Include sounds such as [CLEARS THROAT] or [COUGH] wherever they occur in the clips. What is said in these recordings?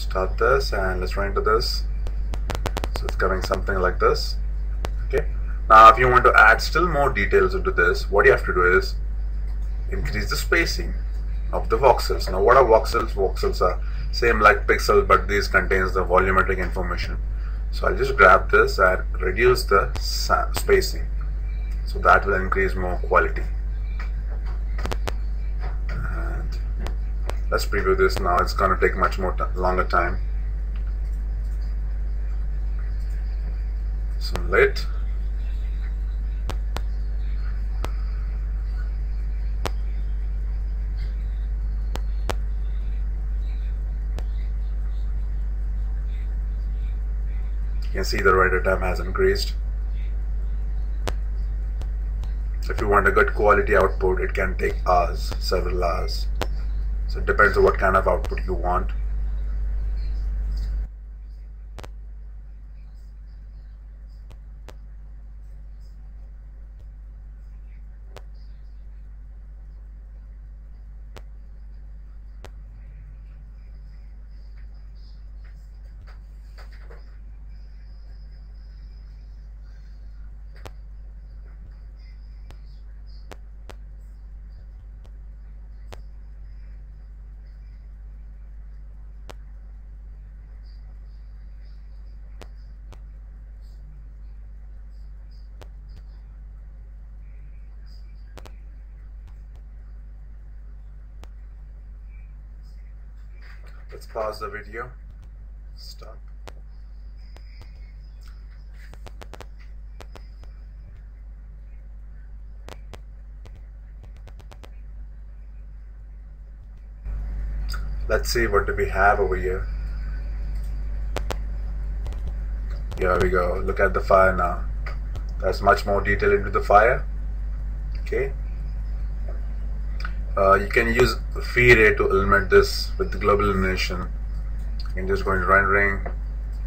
start this and let's run into this. So it's coming something like this. Okay. Now if you want to add still more details into this what you have to do is increase the spacing of the voxels. Now what are voxels? Voxels are same like pixel but these contains the volumetric information. So I'll just grab this and reduce the spacing. So that will increase more quality and let's preview this now. It's gonna take much more longer time. Simulate you can see the render time has increased. If you want a good quality output it can take hours several hours so it depends on what kind of output you want Let's pause the video. Stop. Let's see what do we have over here. Here we go. Look at the fire now. That's much more detail into the fire. Okay. Uh, you can use V-Ray to eliminate this with the global illumination. You can just go into rendering,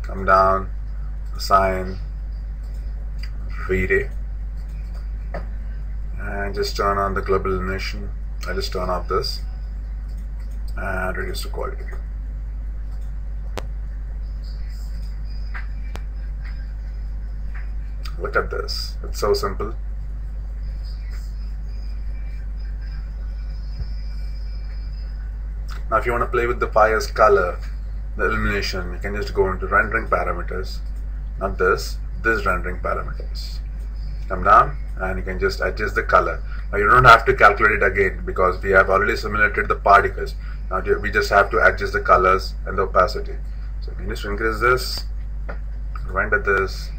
come down, assign V-Ray, and just turn on the global illumination. I just turn off this and reduce the quality. Look at this, it's so simple. Now if you want to play with the fire's color, the illumination, you can just go into rendering parameters, not this, this rendering parameters. Come down and you can just adjust the color. Now you don't have to calculate it again because we have already simulated the particles. Now we just have to adjust the colors and the opacity. So you can just increase this, render this,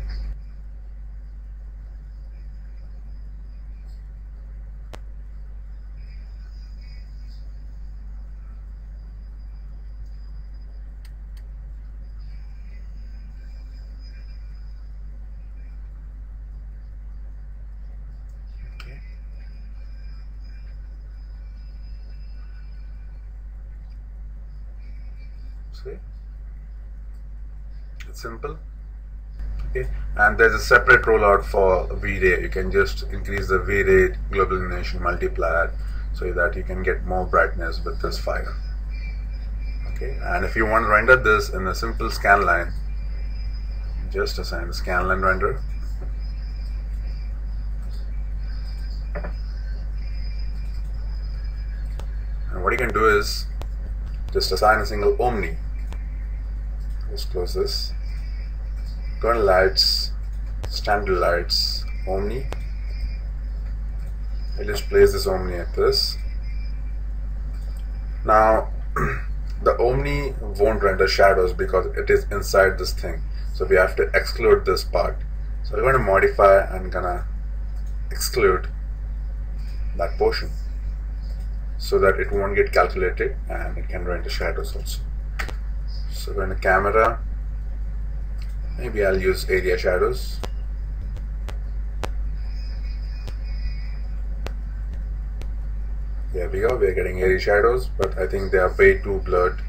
see? It's simple. Okay. And there's a separate rollout for V-Ray. You can just increase the V-Ray global illumination multiplier so that you can get more brightness with this fire okay. And if you want to render this in a simple scan line just assign the scan line render. And what you can do is just assign a single omni? Let's close this. To lights standard lights omni. I just place this omni at this. Now [CLEARS THROAT] the omni won't render shadows because it is inside this thing. So we have to exclude this part. So we're going to modify and gonna exclude that portion so that it won't get calculated and it can render shadows also. So when the camera maybe I'll use area shadows. There we go we're getting area shadows but I think they are way too blurred.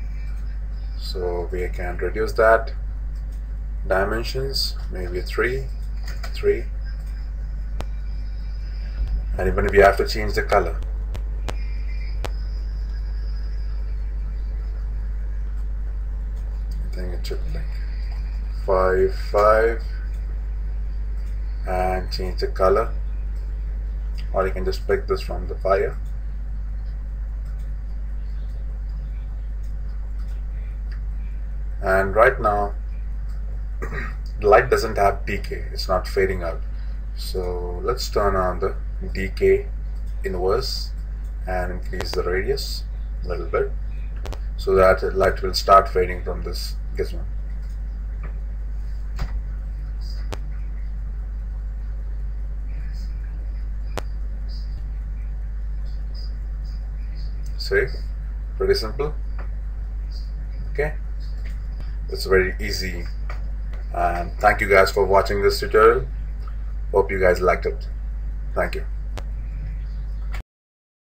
So we can reduce that. Dimensions maybe 3 3 and even if you have to change the color think it be like 5 5 and change the color. Or you can just pick this from the fire. And right now [CLEARS THROAT] the light doesn't have decay it's not fading out. So let's turn on the decay inverse and increase the radius a little bit so that light will start fading from this gizmo see? Pretty simple. Okay. It's very easy. And thank you guys for watching this tutorial. Hope you guys liked it. Thank you